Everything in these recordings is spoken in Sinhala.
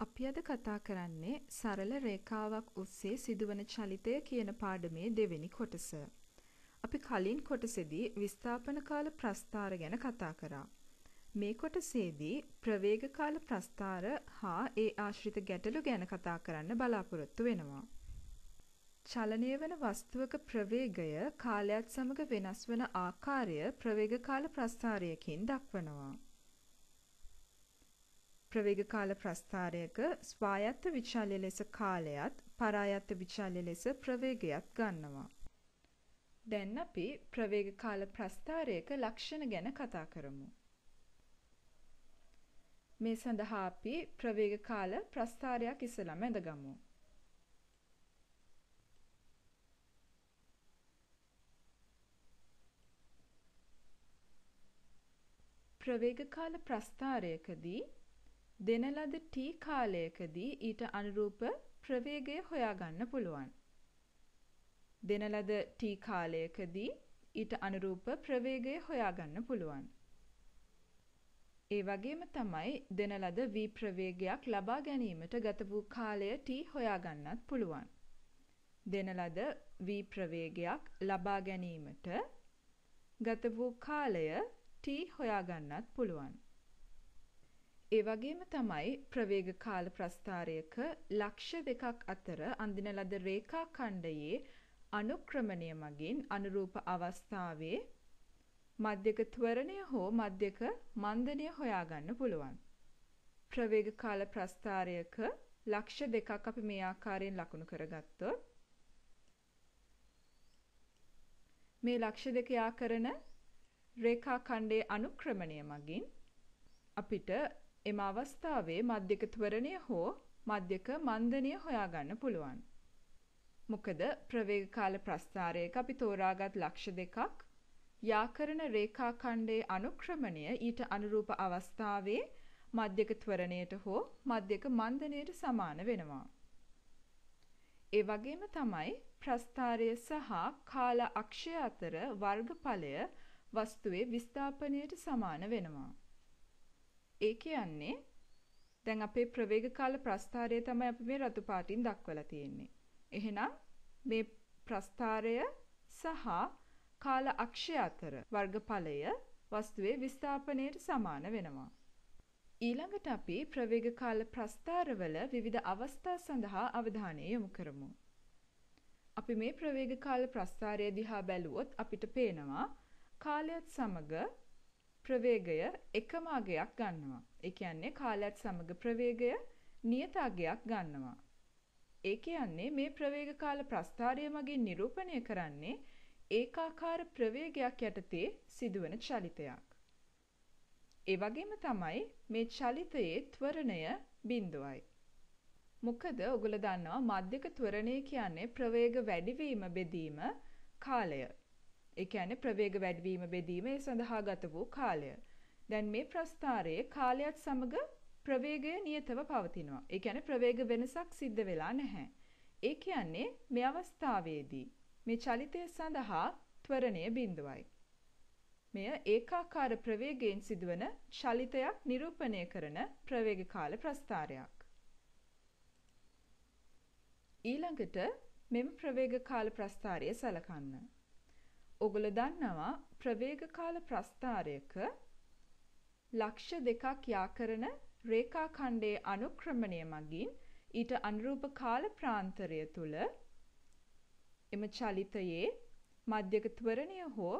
අපි අද කතා කරන්නේ සරල රේඛාවක් ඔස්සේ සිදුවන චලිතය කියන පාඩමේ දෙවෙනි කොටස. අපි කලින් කොටසේදී විස්ථාපන කාල ප්‍රස්ථාර ගැන කතා කරා. මේ කොටසේදී ප්‍රවේග කාල ප්‍රස්ථාර හා ඒ ආශ්‍රිත ගැටලු ගැන කතා කරන්න බලාපොරොත්තු වෙනවා. චලනය වන වස්තුවක ප්‍රවේගය කාලයත් සමග වෙනස් වන ආකාරය ප්‍රවේග කාල ප්‍රස්ථාරයකින් දක්වනවා. ප්‍රවේග කාල ප්‍රස්ථාරයක ස්වායත්ත විචල්්‍ය ලෙස කාලයත් පරායත්ත විචල්්‍ය ලෙස ප්‍රවේගයත් ගන්නවා. දැන් අපි ප්‍රවේග කාල ප්‍රස්ථාරයක ලක්ෂණ ගැන කතා කරමු. මේ සඳහා අපි ප්‍රවේග කාල ප්‍රස්ථාරයක් ඉස්සලම ඇඳගමු. ප්‍රවේග කාල ප්‍රස්ථාරයකදී දෙන ලද t කාලයකදී ඊට අනුරූප ප්‍රවේගය හොයාගන්න පුළුවන්. දෙන ලද t කාලයකදී ඊට අනුරූප ප්‍රවේගය හොයාගන්න පුළුවන්. ඒ වගේම තමයි දෙන ලද v ප්‍රවේගයක් ලබා ගැනීමට ගත වූ කාලය t හොයාගන්නත් පුළුවන්. දෙන ලද v ප්‍රවේගයක් ලබා ගැනීමට ගත වූ කාලය t හොයාගන්නත් පුළුවන්. ඒ වගේම තමයි ප්‍රවේග කාල ප්‍රස්ථාරයක ලක්ෂ දෙකක් අතර අඳින ලද රේඛා ඛණ්ඩයේ අනුක්‍රමණය මගින් අනුරූප අවස්ථාවේ මධ්‍යක ත්වරණය හෝ මධ්‍යක මන්දනය හොයාගන්න පුළුවන්. ප්‍රවේග කාල ප්‍රස්ථාරයක ලක්ෂ දෙකක් අපි මේ ආකාරයෙන් ලකුණු කරගත්තොත් මේ ලක්ෂ දෙක යා කරන රේඛා ඛණ්ඩයේ අනුක්‍රමණය මගින් අපිට එම අවස්ථාවේ මධ්‍යක ත්වරණය හෝ මධ්‍යක මන්දනය හොයාගන්න පුළුවන්. මොකද ප්‍රවේග කාල ප්‍රස්ථාරයක අපි තෝරාගත් ලක්ෂ දෙකක් යාකරන රේඛා ඛණ්ඩයේ අනුක්‍රමණය ඊට අනුරූප අවස්ථාවේ මධ්‍යක ත්වරණයට හෝ මධ්‍යක මන්දනයට සමාන වෙනවා. ඒ වගේම තමයි ප්‍රස්ථාරය සහ කාල අක්ෂය අතර වර්ගඵලය වස්තුවේ විස්ථාපනයට සමාන වෙනවා. ඒ කියන්නේ දැන් අපේ ප්‍රවේග කාල ප්‍රස්ථාරය තමයි අපි මේ රතු පාටින් දක්වලා තියෙන්නේ. එහෙනම් මේ ප්‍රස්ථාරය සහ කාල අක්ෂය අතර වර්ගඵලය වස්තුවේ විස්ථාපනයට සමාන වෙනවා. ඊළඟට අපි ප්‍රවේග කාල ප්‍රස්ථාරවල විවිධ අවස්ථා සඳහා අවධානය යොමු කරමු. අපි මේ ප්‍රවේග කාල ප්‍රස්ථාරය දිහා බැලුවොත් අපිට පේනවා කාලයත් සමග ප්‍රවේගය එකම අගයක් ගන්නවා. ඒ කියන්නේ කාලයත් සමග ප්‍රවේගය නියත අගයක් ගන්නවා. ඒ කියන්නේ මේ ප්‍රවේග කාල ප්‍රස්ථාරය මගින් නිරූපණය කරන්නේ ඒකාකාර ප්‍රවේගයක් යටතේ සිදුවන චලිතයක්. ඒ වගේම තමයි මේ චලිතයේ ත්වරණය බිඳුවයි. මොකද ඔගොල්ලෝ දන්නවා මධ්‍යක ත්වරණය කියන්නේ ප්‍රවේග වැඩිවීම බෙදීම කාලය. ඒ කියන්නේ ප්‍රවේග වැඩිවීම බෙදීම ඒ සඳහා ගත වූ කාලය. දැන් මේ ප්‍රස්ථාරයේ කාලයත් සමග ප්‍රවේගය නියතව පවතිනවා. ඒ කියන්නේ ප්‍රවේග වෙනසක් සිද්ධ වෙලා නැහැ. ඒ කියන්නේ මේ අවස්ථාවේදී මේ චලිතය සඳහා ත්වරණය බිඳුවයි. මෙය ඒකාකාර ප්‍රවේගයෙන් සිදුවන චලිතයක් නිරූපණය කරන ප්‍රවේග කාල ප්‍රස්ථාරයක්. ඊළඟට මෙම ප්‍රවේග කාල ප්‍රස්ථාරය සලකන්න. ඔගොල්ලෝ දන්නවා ප්‍රවේග කාල ප්‍රස්ථාරයක ලක්ෂ දෙකක් යා කරන රේඛා ඛණ්ඩයේ අනුක්‍රමණය මගින් ඊට අනුරූප කාල ප්‍රාන්තරය තුල එම චලිතයේ මධ්‍යක ත්වරණය හෝ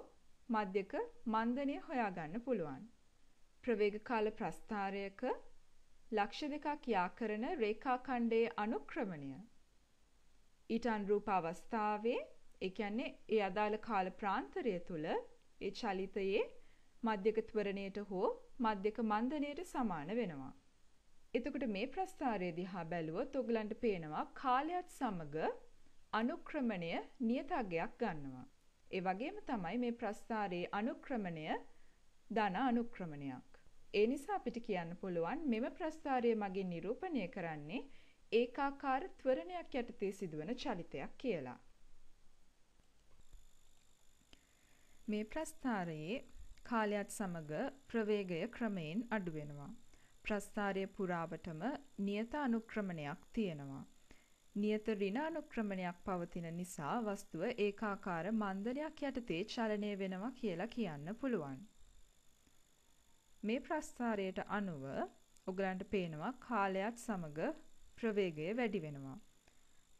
මධ්‍යක මන්දනය හොයාගන්න පුළුවන්. ප්‍රවේග කාල ප්‍රස්ථාරයක ලක්ෂ දෙකක් යා කරන රේඛා ඛණ්ඩයේ අනුක්‍රමණය ඊට අනුරූප අවස්ථාවේ ඒ කියන්නේ ඒ අදාළ කාල ප්‍රාන්තරය තුල ඒ චලිතයේ මධ්‍යක ත්වරණයට හෝ මධ්‍යක මන්දනයට සමාන වෙනවා. එතකොට මේ ප්‍රස්ථාරය දිහා බැලුවොත් ඔයගලන්ට පේනවා කාලයත් සමග අනුක්‍රමණය නියතගයක් ගන්නවා. ඒ වගේම තමයි මේ ප්‍රස්ථාරයේ අනුක්‍රමණය ධන අනුක්‍රමණයක්. ඒ නිසා අපිට කියන්න පුළුවන් මෙම ප්‍රස්ථාරය මගින් නිරූපණය කරන්නේ ඒකාකාර ත්වරණයක් යටතේ සිදුවන චලිතයක් කියලා. මේ ප්‍රස්ථාරයේ කාලයත් සමග ප්‍රවේගය ක්‍රමයෙන් අඩු වෙනවා. ප්‍රස්ථාරය පුරාවටම නියත අනුක්‍රමණයක් තියෙනවා. නියත ඍණ අනුක්‍රමණයක් පවතින නිසා වස්තුව ඒකාකාර මන්දනයක් යටතේ චලනය වෙනවා කියලා කියන්න පුළුවන්. මේ ප්‍රස්ථාරයට අනුව ඔගලන්ට පේනවා කාලයත් සමග ප්‍රවේගය වැඩි වෙනවා.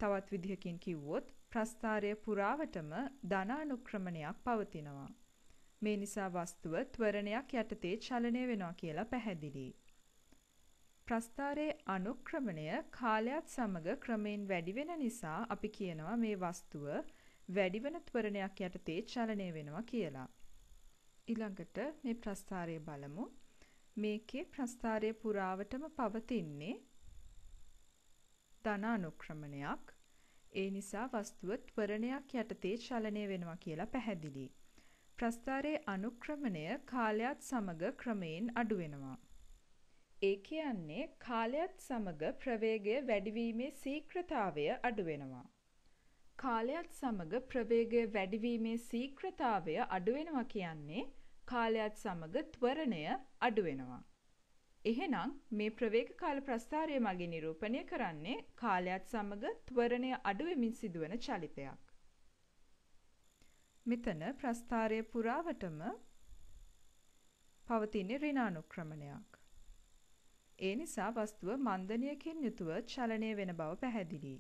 තවත් විදිහකින් කිව්වොත් ප්‍රස්ථාරය පුරාවටම ධන අනුක්‍රමණයක් පවතිනවා. මේ නිසා වස්තුව ත්වරණයක් යටතේ චලනය වෙනවා කියලා පැහැදිලියි. ප්‍රස්ථාරයේ අනුක්‍රමණය කාලයත් සමග ක්‍රමයෙන් වැඩි වෙන නිසා අපි කියනවා මේ වස්තුව වැඩිවන ත්වරණයක් යටතේ චලනය වෙනවා කියලා. ඊළඟට මේ ප්‍රස්ථාරය බලමු. මේකේ ප්‍රස්ථාරය පුරාවටම පවතින්නේ ධන අනුක්‍රමණයක්. ඒ නිසා වස්තුව ත්වරණයක් යටතේ චලනය වෙනවා කියලා පැහැදිලියි. ප්‍රස්ථාරයේ අනුක්‍රමණය කාලයත් සමග ක්‍රමයෙන් අඩු වෙනවා. ඒ කියන්නේ කාලයත් සමග ප්‍රවේගය වැඩිවීමේ ශීඝ්‍රතාවය අඩු වෙනවා. කාලයත් සමග ප්‍රවේගය වැඩිවීමේ ශීඝ්‍රතාවය අඩු වෙනවා කියන්නේ කාලයත් සමග ත්වරණය අඩු වෙනවා. එහෙනම් මේ ප්‍රවේග කාල ප්‍රස්ථාරය මගින් නිරූපණය කරන්නේ කාලයත් සමග ත්වරණය අඩු වෙමින් සිදුවන චලිතයක්. මෙතන ප්‍රස්ථාරය පුරාවටම පවතින ඍණානුක්‍රමණයක්. ඒ නිසා වස්තුව මන්දනයකින් යුතුව චලනය වෙන බව පැහැදිලියි.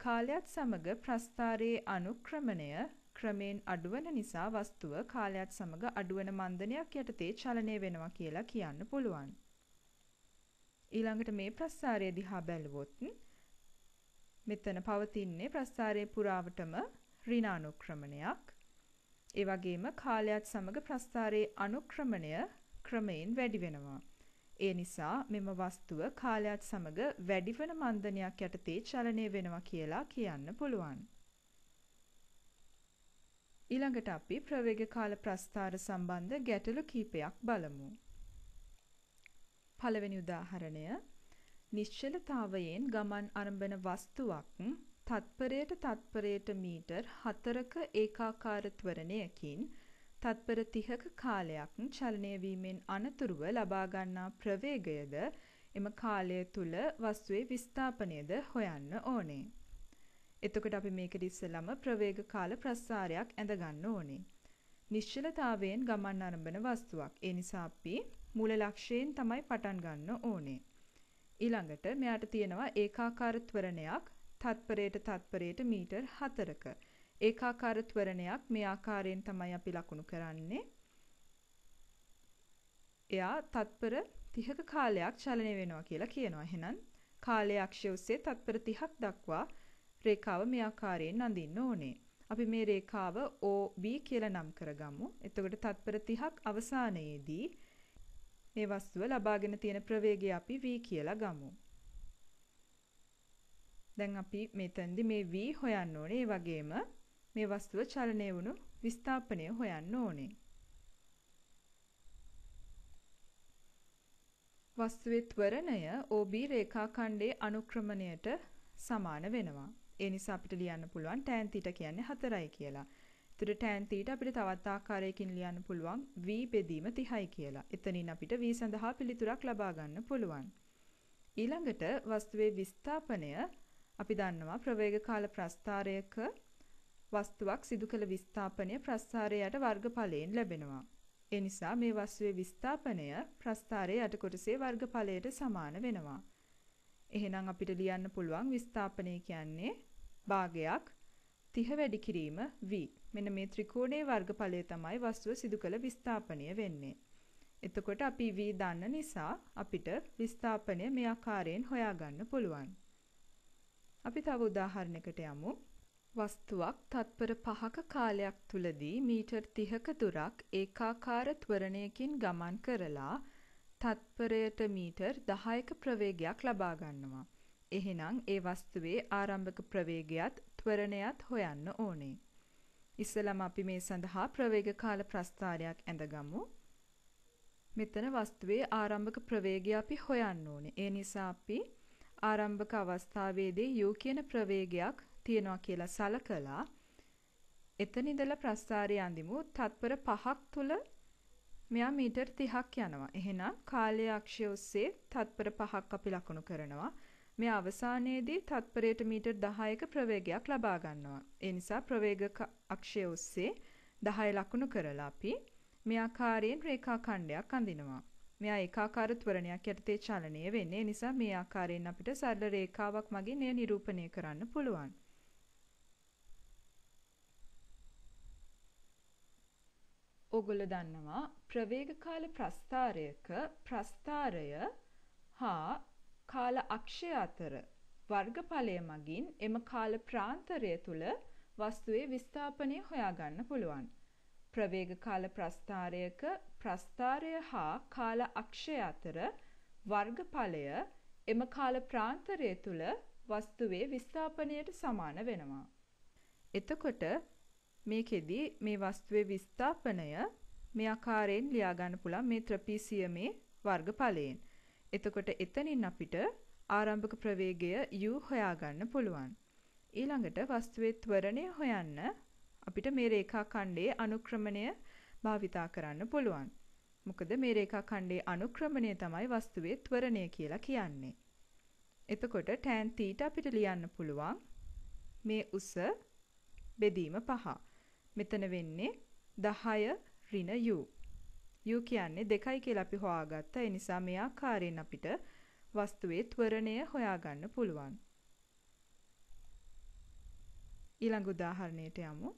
කාලයත් සමග ප්‍රස්ථාරයේ අනුක්‍රමණය ක්‍රමයෙන් අඩුවන නිසා වස්තුව කාලයත් සමග අඩුවන මන්දනයක් යටතේ චලනය වෙනවා කියලා කියන්න පුළුවන්. ඊළඟට මේ ප්‍රස්ථාරය දිහා බැලුවොත් මෙතන පවතින්නේ ප්‍රස්ථාරයේ පුරාවටම ඍණානුක්‍රමණයක්. ඒ වගේම කාලයත් සමග ප්‍රස්ථාරයේ අනුක්‍රමණය ක්‍රමයෙන් වැඩි වෙනවා. ඒ නිසා මෙම වස්තුව කාලයත් සමග වැඩිවන මන්දනයක් යටතේ චලනය වෙනවා කියලා කියන්න පුළුවන්. ඊළඟට අපි ප්‍රවේග කාල ප්‍රස්ථාර සම්බන්ධ ගැටලු කීපයක් බලමු. පළවෙනි උදාහරණය නිශ්චලතාවයෙන් ගමන් අරඹන වස්තුවක් තත්පරයට තත්පරයට මීටර් 4ක ඒකාකාර ත්වරණයකින් තත්පර 30ක කාලයක් චලනය වීමෙන් අනතුරුව ලබා ගන්නා ප්‍රවේගයද එම කාලය තුල වස්තුවේ විස්ථාපනයද හොයන්න ඕනේ. එතකොට අපි මේකට ඉස්සෙල්ලම ප්‍රවේග කාල ප්‍රස්ථාරයක් ඇඳ ගන්න ඕනේ. නිශ්චලතාවයෙන් ගමන් අරඹන වස්තුවක්. ඒ නිසා අපි මූල ලක්ෂයෙන් තමයි පටන් ගන්න ඕනේ. ඊළඟට මෙයාට තියෙනවා ඒකාකාර ත්වරණයක් තත්පරයට තත්පරයට මීටර් 4ක. ඒකාකාර ත්වරණයක් මේ ආකාරයෙන් තමයි අපි ලකුණු කරන්නේ. එයා තත්පර 30ක කාලයක් චලනය වෙනවා කියලා කියනවා. එහෙනම් කාලයේ අක්ෂය ඔස්සේ තත්පර 30ක් දක්වා රේඛාව මේ ආකාරයෙන් අඳින්න ඕනේ. අපි මේ රේඛාව OB කියලා නම් කරගමු. එතකොට තත්පර 30ක් අවසානයේදී මේ වස්තුව ලබාගෙන තියෙන ප්‍රවේගය අපි v කියලා ගමු. දැන් අපි මෙතෙන්දි මේ v හොයන්න ඕනේ. ඒ වගේම මේ වස්තුව චලනය වුණු විස්ථාපනය හොයන්න ඕනේ. වස්තුවේ ත්වරණය OB රේඛාඛණ්ඩයේ අනුක්‍රමණයට සමාන වෙනවා. ඒ නිසා අපිට ලියන්න පුළුවන් tan θ කියන්නේ 4යි කියලා. එතකොට tan θ අපිට තවත් ආකාරයකින් ලියන්න පුළුවන් v බෙදීම 30යි කියලා. එතනින් අපිට v සඳහා පිළිතුරක් ලබා ගන්න පුළුවන්. ඊළඟට වස්තුවේ විස්ථාපනය අපි දන්නවා ප්‍රවේග කාල ප්‍රස්ථාරයක වස්තුවක් සිදු කළ විස්ථාපනය ප්‍රස්ථාරයට වර්ගඵලයෙන් ලැබෙනවා. ඒ නිසා මේ වස්තුවේ විස්ථාපනය ප්‍රස්ථාරයේ යට කොටසේ වර්ගඵලයට සමාන වෙනවා. එහෙනම් අපිට ලියන්න පුළුවන් විස්ථාපනය කියන්නේ භාගයක් 30 වැඩි කිරීම v. මෙන්න මේ ත්‍රිකෝණයේ වර්ගඵලය තමයි වස්තුව සිදු කළ විස්ථාපනය වෙන්නේ. එතකොට අපි v දන්න නිසා අපිට විස්ථාපනය මේ ආකාරයෙන් හොයාගන්න පුළුවන්. අපි තව උදාහරණයකට යමු. වස්තුවක් තත්පර 5ක කාලයක් තුලදී මීටර් 30ක දුරක් ඒකාකාර ත්වරණයකින් ගමන් කරලා තත්පරයට මීටර් 10ක ප්‍රවේගයක් ලබා ගන්නවා. එහෙනම් ඒ වස්තුවේ ආරම්භක ප්‍රවේගයත් ත්වරණයත් හොයන්න ඕනේ. ඉස්සෙල්ලාම අපි මේ සඳහා ප්‍රවේග කාල ප්‍රස්ථාරයක් ඇඳගමු. මෙතන වස්තුවේ ආරම්භක ප්‍රවේගය අපි හොයන්න ඕනේ. ඒ නිසා අපි ආරම්භක අවස්ථාවේදී u කියන ප්‍රවේගයක් තියනවා කියලා සලකලා එතන ඉඳලා ප්‍රස්ථාරය අඳිමු. තත්පර 5ක් තුල මෙයා මීටර් 30ක් යනවා. එහෙනම් කාලය අක්ෂය ඔස්සේ තත්පර 5ක් අපි ලකුණු කරනවා. මේ අවසානයේදී තත්පරයට මීටර් 10ක ප්‍රවේගයක් ලබා ගන්නවා. ඒ නිසා ප්‍රවේග අක්ෂය ඔස්සේ 10 ලකුණු කරලා අපි මේ ආකාරයෙන් රේඛා ඛණ්ඩයක් අඳිනවා. මෙයා ඒකාකාර ත්වරණයක් යටතේ චලනය වෙන්නේ. නිසා මේ ආකාරයෙන් අපිට සරල රේඛාවක් මගින් එය නිරූපණය කරන්න පුළුවන්. ඕගොල්ලෝ දන්නවා ප්‍රවේග කාල ප්‍රස්ථාරයක ප්‍රස්ථාරය හා කාල අක්ෂය අතර වර්ගඵලය මගින් එම කාල ප්‍රාන්තරය තුල වස්තුවේ විස්ථාපනය හොයාගන්න පුළුවන්. ප්‍රවේග කාල ප්‍රස්ථාරයක ප්‍රස්ථාරය හා කාල අක්ෂය අතර වර්ගඵලය එම කාල ප්‍රාන්තරය තුල වස්තුවේ විස්ථාපනයට සමාන වෙනවා. එතකොට මේකෙදි මේ වස්තුවේ විස්ථාපනය මේ ආකාරයෙන් ලියා ගන්න පුළුවන් මේ ත්‍රපීසියමේ වර්ගඵලයෙන්. එතකොට එතනින් අපිට ආරම්භක ප්‍රවේගය u හොයාගන්න පුළුවන්. ඊළඟට වස්තුවේ ත්වරණය හොයන්න අපිට මේ රේඛා ඛණ්ඩයේ අනුක්‍රමණය භාවිතා කරන්න පුළුවන්. මොකද මේ රේඛා ඛණ්ඩයේ අනුක්‍රමණය තමයි වස්තුවේ ත්වරණය කියලා කියන්නේ. එතකොට tan θ අපිට ලියන්න පුළුවන් මේ උස බෙදීම පහ. මෙතන වෙන්නේ 10 ඍණ u. u කියන්නේ 2යි කියලා අපි හොයාගත්තා. ඒ නිසා මේ ආකාරයෙන් අපිට වස්තුවේ ත්වරණය හොයාගන්න පුළුවන්. ඊළඟ උදාහරණයට යමු.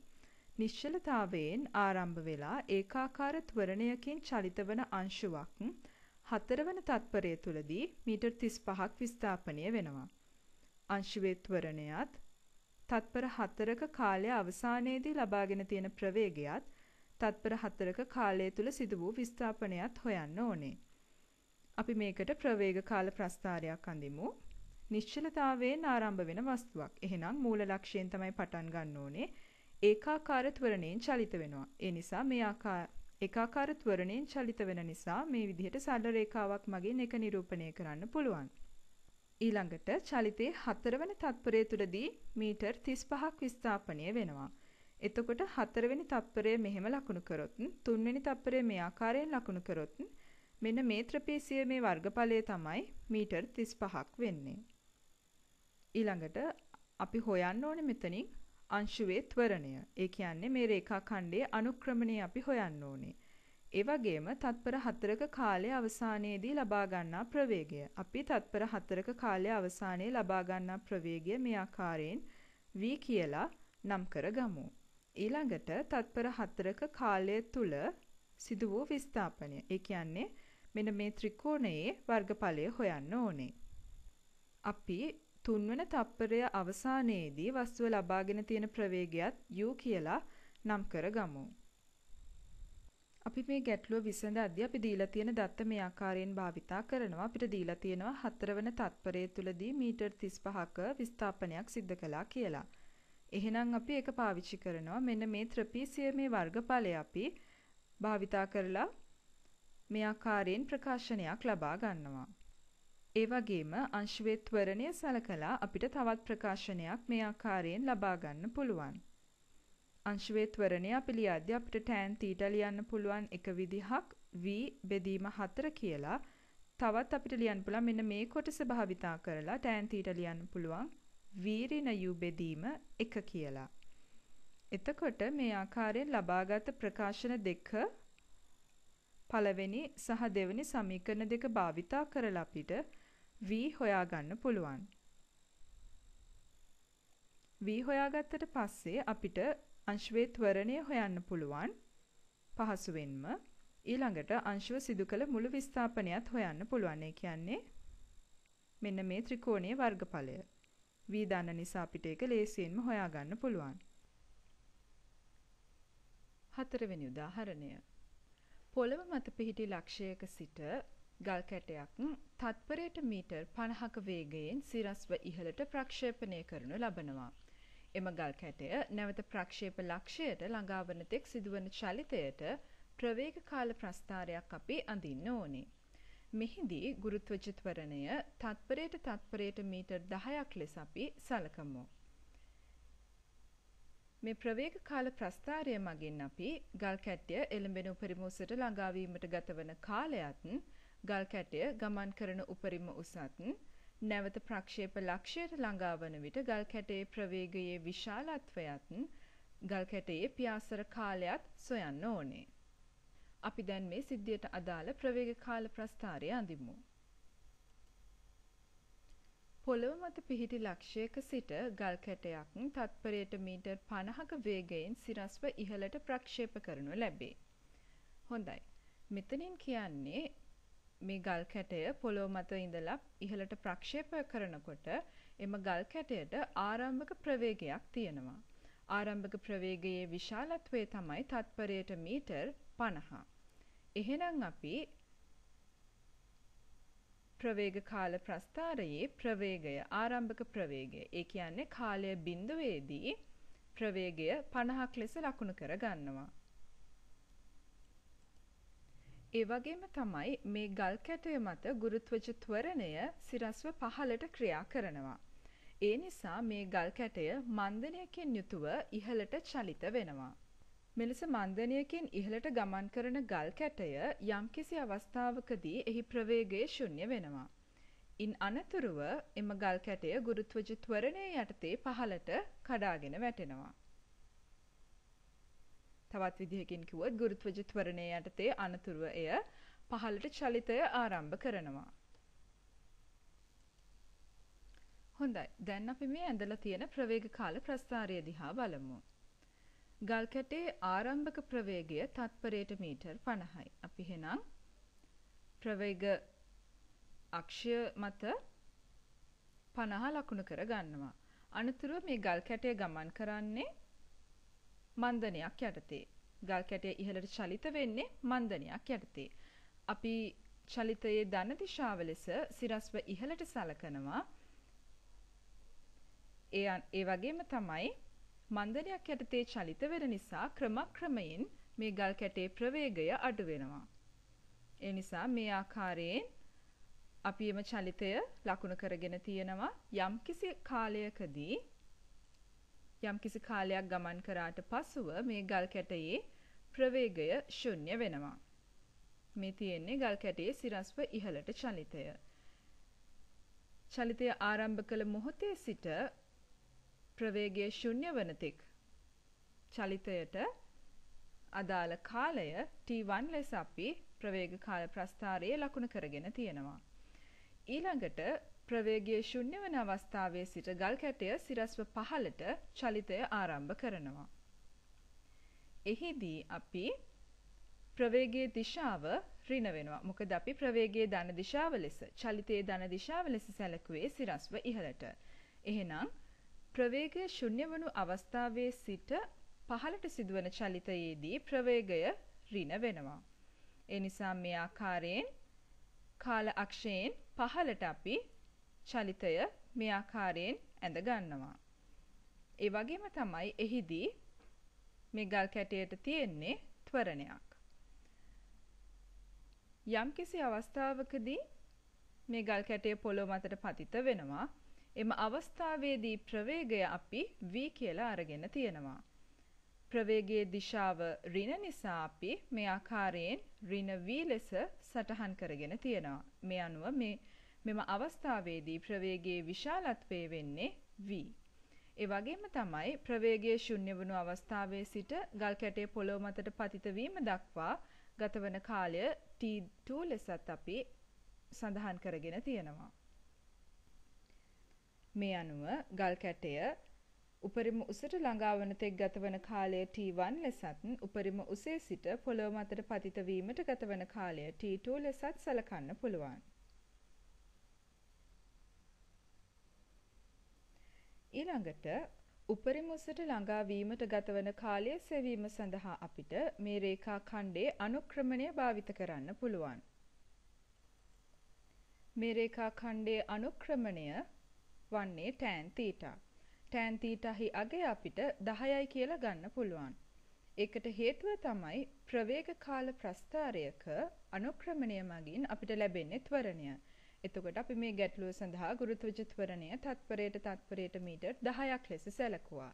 නිශ්චලතාවයෙන් ආරම්භ වෙලා ඒකාකාර ත්වරණයකින් චලිත වන අංශුවක් හතරවන තත්පරය තුලදී මීටර් 35ක් විස්ථාපනය වෙනවා. අංශුවේ ත්වරණයත් තත්පර 4ක කාලය අවසානයේදී ලබාගෙන තියෙන ප්‍රවේගයත් තත්පර 4ක කාලය තුල සිදු වූ විස්ථාපනයත් හොයන්න ඕනේ. අපි මේකට ප්‍රවේග කාල ප්‍රස්ථාරයක් අඳිමු. නිශ්චලතාවයෙන් ආරම්භ වෙන වස්තුවක්. එහෙනම් මූල ලක්ෂයෙන් තමයි පටන් ගන්න ඕනේ. ඒකාකාර ත්වරණයෙන් චලිත වෙනවා. ඒ නිසා මේ ආකාර ඒකාකාර ත්වරණයෙන් චලිත වෙන නිසා මේ විදිහට සරල රේඛාවක් මගින් එක නිරූපණය කරන්න පුළුවන්. ඊළඟට චලිතයේ හතරවන තත්පරය තුලදී මීටර් 35ක් විස්ථාපනය වෙනවා. එතකොට හතරවෙනි තත්පරය මෙහෙම ලකුණු කරොත් තුන්වෙනි තත්පරය මේ ආකාරයෙන් ලකුණු කරොත් මෙන්න මේ ත්‍රපීසියමේ වර්ගඵලය තමයි මීටර් 35ක් වෙන්නේ. ඊළඟට අපි හොයන්න ඕනේ මෙතනින් අංශුවේ ත්වරණය. ඒ කියන්නේ මේ රේඛා ඛණ්ඩයේ අනුක්‍රමණය අපි හොයන්න ඕනේ. ඒ වගේම තත්පර 4ක කාලයේ අවසානයේදී ලබා ගන්නා ප්‍රවේගය. අපි තත්පර 4ක කාලයේ අවසානයේ ලබා ගන්නා ප්‍රවේගය මේ ආකාරයෙන් v කියලා නම් කරගමු. ඊළඟට තත්පර 4ක කාලය තුල සිදු වූ විස්ථාපනය. ඒ කියන්නේ මෙන්න මේ ත්‍රිකෝණයේ වර්ගඵලය හොයන්න ඕනේ. අපි තුන්වන තත්පරය අවසානයේදී වස්තුව ලබාගෙන තියෙන ප්‍රවේගයත් u කියලා නම් කරගමු. අපි මේ ගැටලුව විසඳද්දී අපි දීලා තියෙන දත්ත මේ ආකාරයෙන් භාවිතා කරනවා. අපිට දීලා තියෙනවා හතරවන තත්පරය තුලදී මීටර් 35ක විස්ථාපනයක් සිද්ධ කළා කියලා. එහෙනම් අපි ඒක පාවිච්චි කරනවා. මෙන්න මේ ත්‍රපීසියමේ වර්ගඵලය අපි භාවිතා කරලා මේ ආකාරයෙන් ප්‍රකාශනයක් ලබා ගන්නවා. ඒ වගේම අංශුවේ ත්වරණය සලකලා අපිට තවත් ප්‍රකාශනයක් මේ ආකාරයෙන් ලබා ගන්න පුළුවන්. අංශුවේ ත්වරණය අපි ලියද්දී අපිට tan θ ලියන්න පුළුවන් එක විදිහක් v බෙදීම 4 කියලා. තවත් අපිට ලියන්න පුළුවන් මෙන්න මේ කොටස භාවිතා කරලා tan θ ලියන්න පුළුවන් v ඍණ u බෙදීම 1 කියලා. එතකොට මේ ආකාරයෙන් ලබාගත් ප්‍රකාශන දෙක පළවෙනි සහ දෙවෙනි සමීකරණ දෙක භාවිතා කරලා අපිට v හොයාගන්න පුළුවන්. v හොයාගත්තට පස්සේ අපිට අංශුවේ ත්වරණය හොයන්න පුළුවන් පහසුවෙන්ම ඊළඟට අංශුව සිදු කළ මුළු විස්ථාපනයත් හොයන්න පුළුවන්. ඒ කියන්නේ මෙන්න මේ ත්‍රිකෝණයේ වර්ගඵලය. V දන්න නිසා අපිට ඒක ලේසියෙන්ම හොයාගන්න පුළුවන්. හතරවෙනි උදාහරණය. පොළව මත පිහිටි ලක්ෂයක සිට ගල් කැටයක් තත්පරයට මීටර් 50ක වේගයෙන් සිරස්ව ඉහළට ප්‍රක්ෂේපණය කරනු ලබනවා. එම ගල් කැටය නැවත ප්‍රක්ෂේප ලක්ෂයට ළඟාවන තෙක් සිදුවන චලිතයට ප්‍රවේග කාල ප්‍රස්ථාරයක් අපි අඳින්න ඕනේ. මෙහිදී ගුරුත්වජ ත්වරණය තත්පරයට තත්පරයට මීටර් 10ක් ලෙස අපි සලකමු. මේ ප්‍රවේග කාල ප්‍රස්ථාරය මගින් අපි ගල් කැට්ටිය එළඹෙන උපරිම උසට ළඟා වීමට ගතවන කාලයත් ගල් කැටය ගමන් කරන උපරිම උසත් නැවත ප්‍රක්ෂේප ලක්ෂයට ළඟා වන විට ගල් කැටයේ ප්‍රවේගයේ විශාලත්වයත් ගල් කැටයේ පියාසර කාලයත් සොයන්න ඕනේ. අපි දැන් මේ සිද්ධියට අදාළ ප්‍රවේග කාල ප්‍රස්ථාරය අඳිමු. පොළොව මත පිහිටි ලක්ෂයක සිට ගල් කැටයක් තත්පරයට මීටර් 50ක වේගයෙන් සිරස්ව ඉහළට ප්‍රක්ෂේප කරනු ලැබේ. හොඳයි. මෙතනින් කියන්නේ මේ ගල් කැටය පොළොව මත ඉඳලා ඉහළට ප්‍රක්ෂේප කරනකොට එම ගල් කැටයට ආරම්භක ප්‍රවේගයක් තියෙනවා. ආරම්භක ප්‍රවේගයේ විශාලත්වය තමයි තත්පරයට මීටර් 50. එහෙනම් අපි ප්‍රවේග කාල ප්‍රස්ථාරයේ ප්‍රවේගය ආරම්භක ප්‍රවේගය ඒ කියන්නේ කාලය බිඳුවේදී ප්‍රවේගය 50ක් ලෙස ලකුණු කර ගන්නවා. ඒ වගේම තමයි මේ ගල් කැටය මත ගුරුත්වජ ත්වරණය සිරස්ව පහළට ක්‍රියා කරනවා. ඒ නිසා මේ ගල් කැටය මන්දනයකින් යුතුව ඉහළට චලිත වෙනවා. මෙලෙස මන්දනයකින් ඉහළට ගමන් කරන ගල් කැටය යම්කිසි අවස්ථාවකදී එහි ප්‍රවේගය ශුන්‍ය වෙනවා. ඉන් අනතුරුව එම ගල් කැටය ගුරුත්වජ ත්වරණය යටතේ පහළට කඩාගෙන වැටෙනවා. තවත් විදිහකින් කිව්වොත් ගුරුත්වජ ත්වරණය යටතේ අනතුරුව එය පහළට චලිතය ආරම්භ කරනවා. හොඳයි. දැන් අපි මේ ඇඳලා තියෙන ප්‍රවේග කාල ප්‍රස්ථාරය දිහා බලමු. ගල් කැටේ ආරම්භක ප්‍රවේගය තත්පරයට මීටර් 50යි. අපි එහෙනම් ප්‍රවේග අක්ෂය මත 50 ලකුණු කර ගන්නවා. අනතුරුව මේ ගල් කැටය ගමන් කරන්නේ මන්දනයක් යටතේ. ගල් කැටය ඉහළට චලිත වෙන්නේ මන්දනයක් යටතේ. අපි චලිතයේ ධන දිශාව ලෙස සිරස්ව ඉහළට සලකනවා. ඒ ඒ වගේම තමයි මන්දනයක් යටතේ චලිත වෙන නිසා ක්‍රමක්‍රමයෙන් මේ ගල් කැටේ ප්‍රවේගය අඩු වෙනවා. ඒ නිසා මේ ආකාරයෙන් අපි එම චලිතය ලකුණු කරගෙන තියෙනවා යම්කිසි කාලයකදී යම්කිසි කාලයක් ගමන් කරාට පසුව මේ ගල් කැටයේ ප්‍රවේගය ශුන්‍ය වෙනවා. මේ තියෙන්නේ ගල් කැටයේ සිරස්ව ඉහළට චලිතය. චලිතය ආරම්භ කළ මොහොතේ සිට ප්‍රවේගය ශුන්‍ය වන තෙක් චලිතයට අදාළ කාලය T1 ලෙස අපි ප්‍රවේග කාල ප්‍රස්ථාරයේ ලකුණු කරගෙන තියෙනවා. ඊළඟට ප්‍රවේගය ශුන්‍ය වන අවස්ථාවේ සිට ගල් කැටය සිරස්ව පහළට චලිතය ආරම්භ කරනවා. එහිදී අපි ප්‍රවේගයේ දිශාව ඍණ වෙනවා. මොකද අපි ප්‍රවේගයේ ධන දිශාව ලෙස චලිතයේ ධන දිශාව ලෙස සැලකුවේ සිරස්ව ඉහළට. එහෙනම් ප්‍රවේගය ශුන්‍ය වනු අවස්ථාවේ සිට පහළට සිදුවන චලිතයේදී ප්‍රවේගය ඍණ වෙනවා. ඒ නිසා මේ ආකාරයෙන් කාල අක්ෂයෙන් පහළට අපි චලිතය මේ ආකාරයෙන් ඇඳ ගන්නවා. ඒ වගේම තමයි එහිදී මේ ගල් කැටයට තියෙන්නේ ත්වරණයක්. යම්කිසි අවස්ථාවකදී මේ ගල් කැටය පොළොව මතට පතිත වෙනවා. එම අවස්ථාවේදී ප්‍රවේගය අපි v කියලා අරගෙන තියෙනවා. ප්‍රවේගයේ දිශාව ඍණ නිසා අපි මේ ආකාරයෙන් ඍණ v ලෙස සටහන් කරගෙන තියෙනවා. මේ අනුව මේ මෙම අවස්ථාවේදී ප්‍රවේගයේ විශාලත්වය වෙන්නේ v. ඒ වගේම තමයි ප්‍රවේගයේ ශුන්‍ය වුණු අවස්ථාවේ සිට ගල් කැටේ පොළොව මතට පතිත වීම දක්වා ගතවන කාලය t2 ලෙසත් අපි සඳහන් කරගෙන තියෙනවා. මේ අනුව ගල් කැටය උපරිම උසට ළඟා වන තෙක් ගතවන කාලය T1 ලෙසත් උපරිම උසේ සිට පොළොව මතට පතිත වීමට ගතවන කාලය T2 ලෙසත් සලකන්න පුළුවන්. ඊළඟට උපරිම උසට ළඟා වීමට ගතවන කාලය සෙවීම සඳහා අපිට මේ රේඛා ඛණ්ඩයේ අනුක්‍රමණය භාවිත කරන්න පුළුවන්. මේ රේඛා ඛණ්ඩයේ අනුක්‍රමණය වන්නේ tan theta. tan theta හි අගය අපිට 10යි කියලා ගන්න පුළුවන්. ඒකට හේතුව තමයි ප්‍රවේග කාල ප්‍රස්ථාරයක අනුක්‍රමණය මගින් අපිට ලැබෙන්නේ ත්වරණය. එතකොට අපි මේ ගැටලුව සඳහා ගුරුත්වජ ත්වරණය තත්පරයට තත්පරයට මීටර් 10ක් ලෙස සැලකුවා.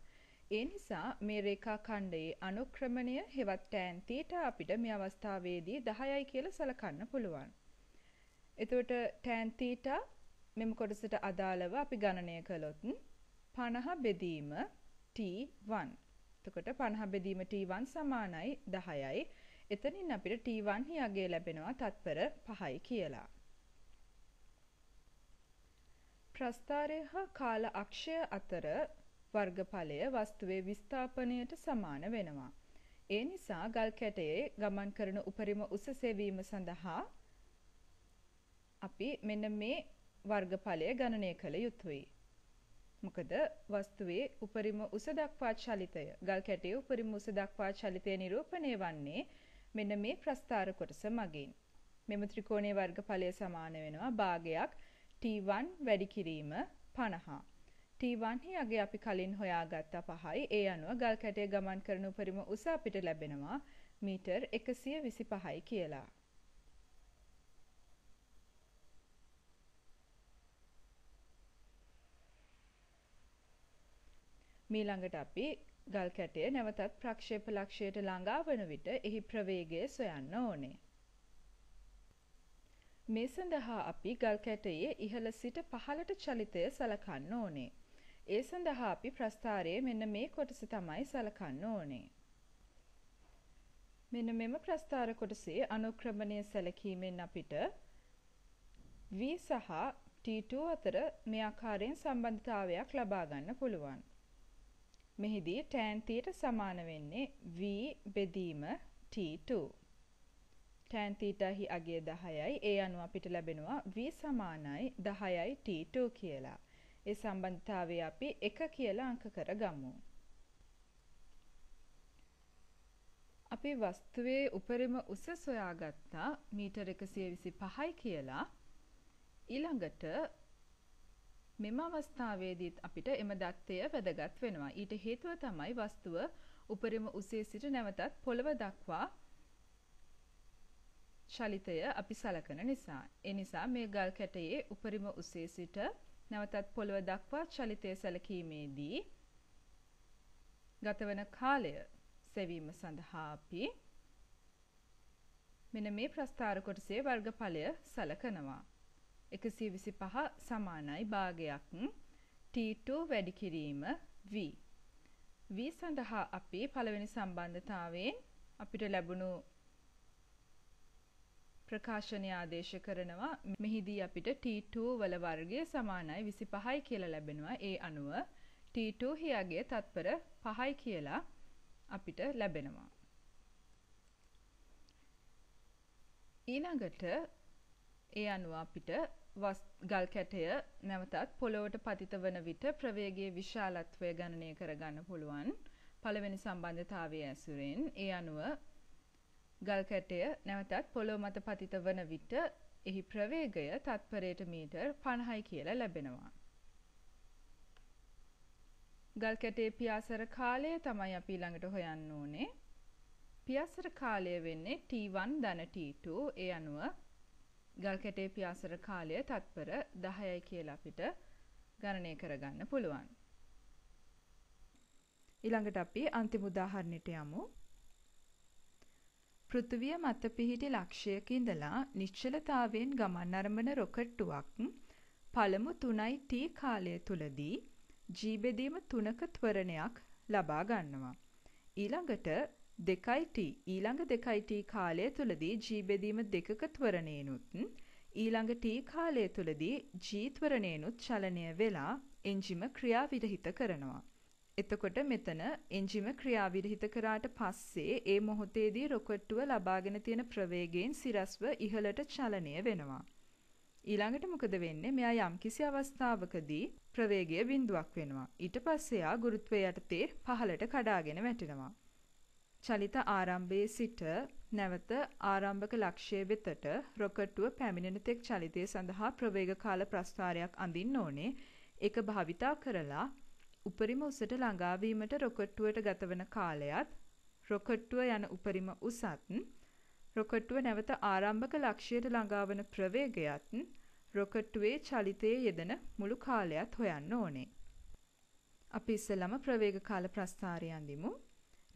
ඒ නිසා මේ රේඛා ඛණ්ඩයේ අනුක්‍රමණය හෙවත් tan θ අපිට මේ අවස්ථාවේදී 10යි කියලා සලකන්න පුළුවන්. එතකොට tan θ මෙම කොටසට අදාළව අපි ගණනය කළොත් 50 බෙදීම t1. එතකොට 50 බෙදීම t1 සමානයි 10යි. එතනින් අපිට t1 හි අගය ලැබෙනවා තත්පර 5යි කියලා. ප්‍රස්ථාරය හා කාල අක්ෂය අතර වර්ගඵලය වස්තුවේ විස්ථාපනයට සමාන වෙනවා. ඒ නිසා ගල් කැටයේ ගමන් කරන උපරිම උස සෙවීම සඳහා අපි මෙන්න මේ වර්ගඵලය ගණනය කළ යුතුයි. මොකද වස්තුවේ උපරිම උස දක්වා චලිතය ගල් කැටයේ උපරිම උස දක්වා චලිතය නිරූපණය වන්නේ මෙන්න මේ ප්‍රස්ථාර කොටස මගින්. මෙම ත්‍රිකෝණයේ වර්ගඵලය සමාන වෙනවා භාගයක් T1 වැඩි කිරීම 50. T1 හි අගය අපි කලින් හොයාගත්ත පහයි. ඒ අනුව ගල් කැටය ගමන් කරන උපරිම උස අපිට ලැබෙනවා මීටර් 125යි කියලා. මීළඟට අපි ගල් කැටය නැවතත් ප්‍රක්ෂේප ලක්ෂයට ළඟා වන විට එහි ප්‍රවේගය සොයන්න ඕනේ. මේ සඳහා අපි ගල් කැටයේ ඉහළ සිට පහළට චලිතය සලකන්න ඕනේ. ඒ සඳහා අපි ප්‍රස්ථාරයේ මෙන්න මේ කොටස තමයි සලකන්න ඕනේ. මෙන්න මෙම ප්‍රස්ථාර කොටසේ අනුක්‍රමණය සැලකීමෙන් අපිට V සහ T2 අතර මේ ආකාරයෙන් සම්බන්ධතාවයක් ලබා ගන්න පුළුවන්. මෙහිදී tan θ සමාන වෙන්නේ V බෙදීම T2. tan θ හි අගය 10යි. ඒ අනුව අපිට ලැබෙනවා V සමානයි 10යි T2 කියලා. ඒ සම්බන්ධතාවය අපි 1 කියලා අංක කරගමු. අපි වස්තුවේ උපරිම උස සොයාගත්තා මීටර් 125යි කියලා. ඊළඟට මෙම අවස්ථාවේදීත් අපිට එම දත්තය වැදගත් වෙනවා. ඊට හේතුව තමයි වස්තුව උපරිම උසේ සිට නැවතත් පොළව දක්වා චලිතය අපි සලකන නිසා. ඒ නිසා මේ ගල් කැටයේ උපරිම උසේ සිට නැවතත් පොළව දක්වා චලිතය සැලකීමේදී ගතවන කාලය සෙවීම සඳහා අපි මෙන්න මේ ප්‍රස්ථාර කොටසේ වර්ගඵලය සලකනවා. 125 සමානයි භාගයක්. T2 වැඩි කිරීම V. V සඳහා අපි පළවෙනි සම්බන්ධතාවයෙන් අපිට ලැබුණු ප්‍රකාශනය ආදේශ කරනවා. මෙහිදී අපිට T2 වල වර්ගය සමානයි 25යි කියලා ලැබෙනවා. ඒ අනුව T2 හියගේ තත්පර 5යි කියලා අපිට ලැබෙනවා. ඊළඟට ඒ අනුව අපිට ගල් කැටය නැවතත් පොළොවට පතිත වන විට ප්‍රවේගයේ විශාලත්වය ගණනය කරගන්න පුළුවන් පළවෙනි සම්බන්ධතාවය ඇසුරෙන් ඒ අනුව ගල් කැටය නැවතත් පොළොව මත පතිත වන විට එහි ප්‍රවේගය තත්පරයට මීටර් 50යි කියලා ලැබෙනවා. ගල් කැටේ පියාසර කාලය තමයි අපි ඊළඟට හොයන්න ඕනේ. පියාසර කාලය වෙන්නේ T1 ධන T2 ඒ අනුව ගල් කැටේ පියාසර කාලය තත්පර 10යි කියලා අපිට ගණනය කරගන්න පුළුවන්. ඊළඟට අපි අන්තිම උදාහරණයට යමු. පෘථිවිය මත පිහිටි ලක්ෂයක ඉඳලා නිශ්චලතාවයෙන් ගමන් අරඹන රොකට්ටුවක් පළමු 3යි t කාලය තුලදී g බෙදීම 3ක ත්වරණයක් ලබා ගන්නවා. ඊළඟට 2යි t ඊළඟ 2යි t කාලය තුලදී g බෙදීම 2ක ත්වරණේනුත් ඊළඟ t කාලය තුලදී g ත්වරණේනුත් චලනය වෙලා එන්ජිම ක්‍රියා විරහිත කරනවා. එතකොට මෙතන එන්ජිම ක්‍රියාවිරහිත කරාට පස්සේ ඒ මොහොතේදී රොකට්ටුව ලබාගෙන තියෙන ප්‍රවේගයෙන් සිරස්ව ඉහළට චලනය වෙනවා. ඊළඟට මොකද වෙන්නේ? මෙයා යම්කිසි අවස්ථාවකදී ප්‍රවේගය බිඳුවක් වෙනවා. ඊට පස්සේ ආ ගුරුත්වය යටතේ පහළට කඩාගෙන වැටෙනවා. චලිත ආරම්භයේ සිට නැවත ආරම්භක ලක්ෂ්‍ය වෙතට රොකට්ටුව පැමිණෙන තෙක් චලිතය සඳහා ප්‍රවේග කාල ප්‍රස්ථාරයක් අඳින්න ඕනේ. ඒක භාවිතා කරලා උපරිම උසට ළඟාවීමට රොකට්ටුවට ගතවන කාලයත් රොකට්ටුව යන උපරිම උසත් රොකට්ටුව නැවත ආරම්භක ලක්ෂයට ළඟාවන ප්‍රවේගයත් රොකට්ටුවේ චලිතයේ යෙදෙන මුළු කාලයත් හොයන්න ඕනේ. අපි ඉස්සෙල්ලම ප්‍රවේග කාල ප්‍රස්ථාරය අඳිමු.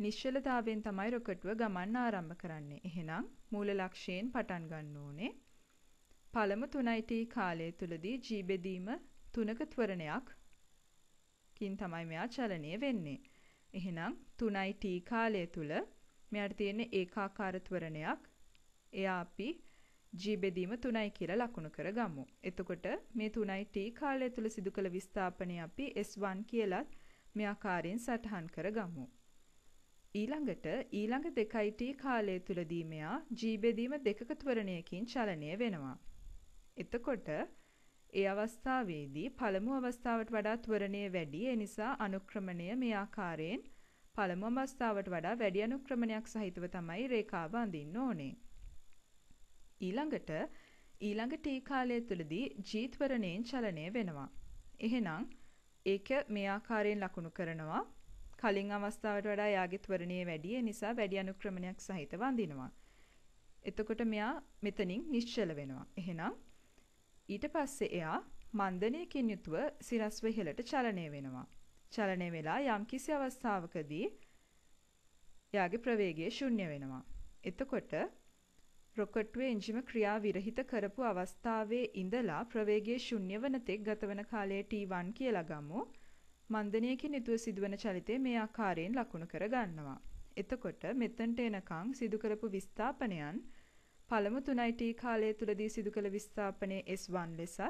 නිශ්චලතාවයෙන් තමයි රොකට්ටුව ගමන් ආරම්භ කරන්නේ. එහෙනම් මූල ලක්ෂයෙන් පටන් ගන්න ඕනේ. පළමු 3t කාලය තුලදී g බෙදීම තුනක ත්වරණයක් කින් තමයි මෙයා චලනය වෙන්නේ. එහෙනම් 3t කාලය තුල මෙයාට තියෙන ඒකාකාර ත්වරණයක්. එයා අපි g බෙදීම 3යි කියලා ලකුණු කරගමු. එතකොට මේ 3t කාලය තුල සිදු කළ විස්ථාපනය අපි S1 කියලා මේ ආකාරයෙන් සටහන් කරගමු. ඊළඟට ඊළඟ 2t කාලය තුලදී මෙයා g බෙදීම දෙකක ත්වරණයකින් චලනය වෙනවා. එතකොට ඒ අවස්ථාවේදී පළමු අවස්ථාවට වඩා ත්වරණය වැඩි ඒ නිසා අනුක්‍රමණය මේ ආකාරයෙන් පළමු අවස්ථාවට වඩා වැඩි අනුක්‍රමණයක් සහිතව තමයි රේඛාව අඳින්න ඕනේ. ඊළඟට ඊළඟ T කාලය තුලදී G ත්වරණයෙන් චලනය වෙනවා. එහෙනම් ඒක මේ ආකාරයෙන් ලකුණු කරනවා. කලින් අවස්ථාවට වඩා යාගේ ත්වරණය වැඩි ඒ නිසා වැඩි අනුක්‍රමණයක් සහිතව අඳිනවා. එතකොට මෙයා මෙතනින් නිශ්චල වෙනවා. එහෙනම් ඊට පස්සේ එයා මන්දනයකින් යුතුව සිරස්ව ඉහළට චලනය වෙනවා. චලනය වෙලා යම්කිසි අවස්ථාවකදී එයාගේ ප්‍රවේගය ශුන්‍ය වෙනවා. එතකොට රොකට්ටුවේ එන්ජිම ක්‍රියා විරහිත කරපු අවස්ථාවේ ඉඳලා ප්‍රවේගය ශුන්‍ය වන තෙක් ගතවන කාලය T1 කියලා ගමු. මන්දනයකින් යුතුව සිදුවන චලිතය මේ ආකාරයෙන් ලකුණු කර ගන්නවා. එතකොට මෙතනට එනකන් සිදු කරපු විස්ථාපනයන් පළමු 3t කාලය තුලදී සිදු කළ විස්ථාපනය S1 ලෙසත්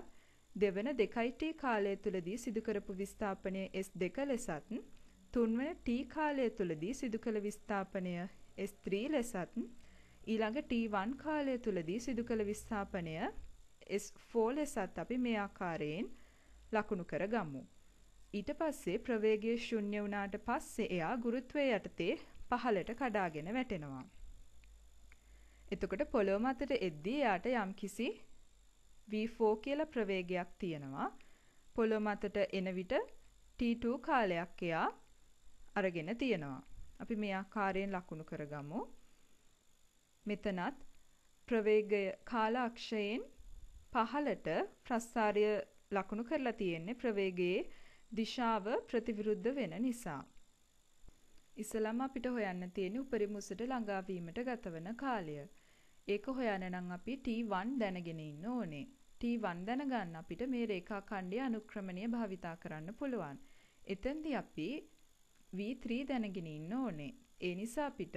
දෙවන 2t කාලය තුලදී සිදු කරපු විස්ථාපනය S2 ලෙසත් තුන්වන t කාලය තුලදී සිදු කළ විස්ථාපනය S3 ලෙසත් ඊළඟ T1 කාලය තුලදී සිදු කළ විස්ථාපනය S4 ලෙසත් අපි මේ ආකාරයෙන් ලකුණු කරගමු. ඊට පස්සේ ප්‍රවේගය ශුන්‍ය වුණාට පස්සේ එයා ගුරුත්වය යටතේ පහළට කඩාගෙන වැටෙනවා. එතකොට පොළොව මතට එද්දී එයාට යම්කිසි v4 කියලා ප්‍රවේගයක් තියෙනවා. පොළොව මතට එන විට T2 කාලයක් එයා අරගෙන තියෙනවා. අපි මේ ආකාරයෙන් ලකුණු කරගමු. මෙතනත් ප්‍රවේගය කාල අක්ෂයෙන් පහළට ප්‍රස්ථාරය ලකුණු කරලා තියෙන්නේ ප්‍රවේගයේ දිශාව ප්‍රතිවිරුද්ධ වෙන නිසා. ඉස්සලම අපිට හොයන්න තියෙන්නේ උපරිම උසට ළඟා වීමට ගතවන කාලය. ඒක හොයන්න නම් අපි T1 දැනගෙන ඉන්න ඕනේ. T1 දැනගන්න අපිට මේ රේඛා ඛණ්ඩයේ අනුක්‍රමණය භාවිතා කරන්න පුළුවන්. එතෙන්දී අපි V3 දැනගෙන ඉන්න ඕනේ. ඒ නිසා අපිට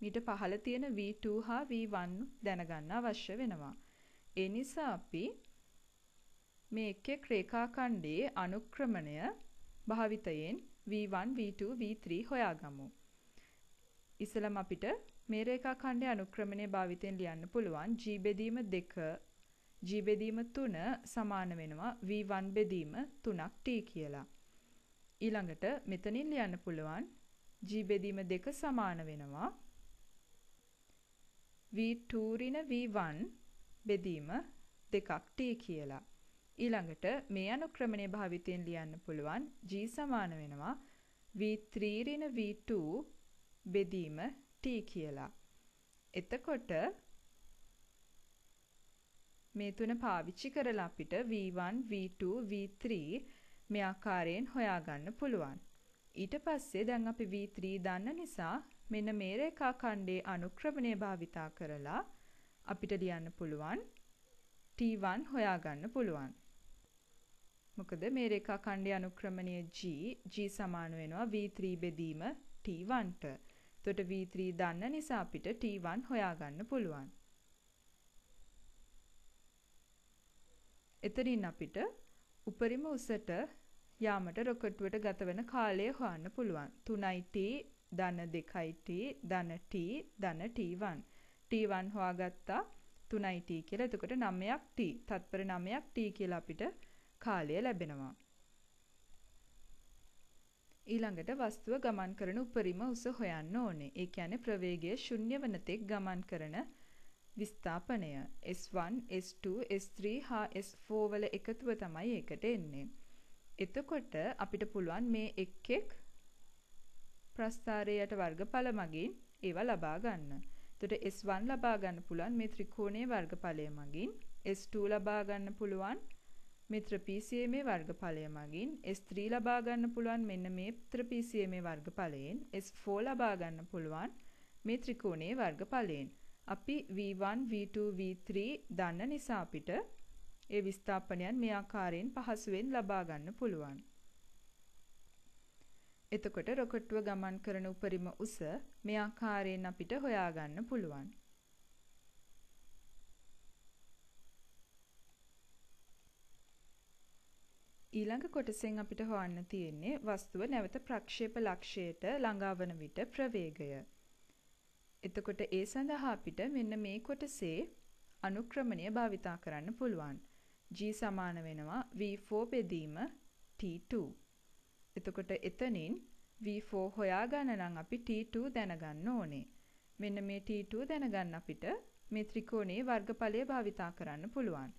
මීට පහළ තියෙන V2 හා V1 දැනගන්න අවශ්‍ය වෙනවා. ඒ නිසා අපි මේ එක් එක් රේඛාඛණ්ඩයේ අනුක්‍රමණය භාවිතයෙන් V1, V2, V3 හොයාගමු. ඉස්සලම අපිට මේ රේඛාඛණ්ඩයේ අනුක්‍රමණය භාවිතයෙන් ලියන්න පුළුවන් G බෙදීම 2 G බෙදීම 3 සමාන වෙනවා V1 බෙදීම 3ක් T කියලා. ඊළඟට මෙතනින් ලියන්න පුළුවන් G බෙදීම 2 සමාන වෙනවා V2 ඍණ V1 බෙදීම දෙකක් t කියලා. ඊළඟට මේ අනුක්‍රමණය භාවිතයෙන් ලියන්න පුළුවන් g සමාන වෙනවා V3 ඍණ V2 බෙදීම t කියලා. එතකොට මේ තුන පාවිච්චි කරලා අපිට V1, V2, V3 මේ ආකාරයෙන් හොයාගන්න පුළුවන්. ඊට පස්සේ දැන් අපි V3 දන්න නිසා මෙන්න මේ රේඛා ඛණ්ඩයේ අනුක්‍රමණය භාවිතා කරලා අපිට ලියන්න පුළුවන් T1 හොයාගන්න පුළුවන්. මොකද මේ රේඛා ඛණ්ඩයේ අනුක්‍රමණය G G සමාන වෙනවා V3 බෙදීම T1ට. එතකොට V3 දන්න නිසා අපිට T1 හොයාගන්න පුළුවන්. එතනින් අපිට උපරිම උසට යාමට රොකට්ටුවට ගත වෙන කාලය හොයන්න පුළුවන්. 3යි ධන 2t ධන t ධන t1 t1 හොයාගත්තා 3t කියලා. එතකොට 9ක් t. තත්පර 9ක් t කියලා අපිට කාලය ලැබෙනවා. ඊළඟට වස්තුව ගමන් කරන උපරිම උස හොයන්න ඕනේ. ඒ කියන්නේ ප්‍රවේගය ශුන්‍ය වන තෙක් ගමන් කරන විස්ථාපනය S1, S2, S3 හා S4 වල එකතුව තමයි ඒකට එන්නේ. එතකොට අපිට පුළුවන් මේ එක් එක් ප්‍රස්ථාරයට වර්ගඵල මගින් ඒවා ලබා ගන්න. එතකොට S1 ලබා ගන්න පුළුවන් මේ ත්‍රිකෝණයේ වර්ගඵලය මගින් S2 ලබා ගන්න පුළුවන් මේ ත්‍රපීසියමේ වර්ගඵලය මගින් S3 ලබා ගන්න පුළුවන් මෙන්න මේ ත්‍රපීසියමේ වර්ගඵලයෙන් S4 ලබා ගන්න පුළුවන් මේ ත්‍රිකෝණයේ වර්ගඵලයෙන්. අපි V1, V2, V3 දන්න නිසා අපිට ඒ විස්ථාපනයන් මේ ආකාරයෙන් පහසුවෙන් ලබා ගන්න පුළුවන්. එතකොට රොකට්ටුව ගමන් කරන උපරිම උස මේ ආකාරයෙන් අපිට හොයාගන්න පුළුවන්. ඊළඟ කොටසෙන් අපිට හොයන්න තියෙන්නේ වස්තුව නැවත ප්‍රක්ෂේප ලක්ෂයට ළඟාවන විට ප්‍රවේගය. එතකොට ඒ සඳහා අපිට මෙන්න මේ කොටසේ අනුක්‍රමණය භාවිතා කරන්න පුළුවන්. g සමාන වෙනවා v4 බෙදීම t2. එතකොට එතනින් v4 හොයාගන්න නම් අපි t2 දැනගන්න ඕනේ. මෙන්න මේ t2 දැනගන්න අපිට මේ ත්‍රිකෝණයේ වර්ගඵලය භාවිතා කරන්න පුළුවන්.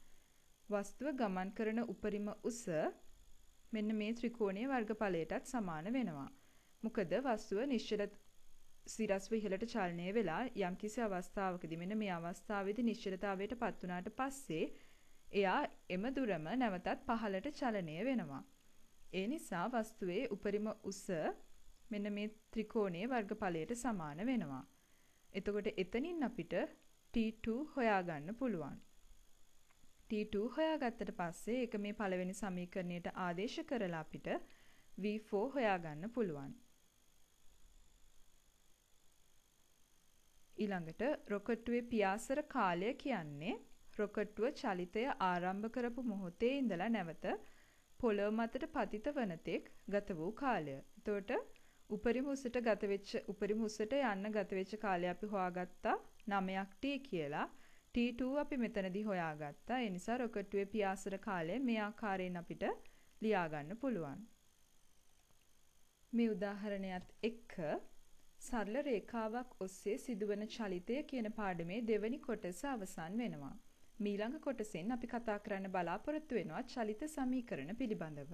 වස්තුව ගමන් කරන උපරිම උස මෙන්න මේ ත්‍රිකෝණයේ වර්ගඵලයටත් සමාන වෙනවා. මොකද වස්තුව නිශ්චල සිරස්ව ඉහළට චලනය වෙලා යම්කිසි අවස්ථාවකදී මෙන්න මේ අවස්ථාවේදී නිශ්චලතාවයට පත් වුණාට පස්සේ එයා එම දුරම නැවතත් පහළට චලනය වෙනවා. ඒ නිසා වස්තුවේ උපරිම උස මෙන්න මේ ත්‍රිකෝණයේ වර්ගඵලයට සමාන වෙනවා. එතකොට එතනින් අපිට T2 හොයාගන්න පුළුවන්. T2 හොයාගත්තට පස්සේ ඒක මේ පළවෙනි සමීකරණයට ආදේශ කරලා අපිට V4 හොයාගන්න පුළුවන්. ඊළඟට රොකට්ටුවේ පියාසර කාලය කියන්නේ රොකට්ටුව චලිතය ආරම්භ කරපු මොහොතේ ඉඳලා නැවත පොළොව මතට පතිත වන තෙක් ගත වූ කාලය. එතකොට උපරිම උසට ගත වෙච්ච උපරිම උසට යන්න ගත වෙච්ච කාලය අපි හොයාගත්තා 9ක් t කියලා. T2 අපි මෙතනදී හොයාගත්තා. ඒ නිසා රොකට්ටුවේ පියාසර කාලය මේ ආකාරයෙන් අපිට ලියා ගන්න පුළුවන්. මේ උදාහරණයත් එක්ක සරල රේඛාවක් ඔස්සේ සිදුවන චලිතය කියන පාඩමේ දෙවැනි කොටස අවසන් වෙනවා. මීළඟ කොටසෙන් අපි කතා කරන්න බලාපොරොත්තු වෙනවා චලිත සමීකරණ පිළිබඳව.